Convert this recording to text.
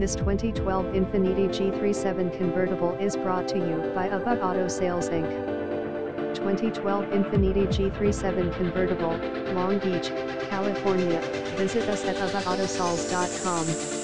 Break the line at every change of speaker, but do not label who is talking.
This 2012 Infiniti G37 convertible is brought to you by AVA Auto Sales Inc. 2012 Infiniti G37 convertible, Long Beach, California. Visit us at AVAAutosales.com.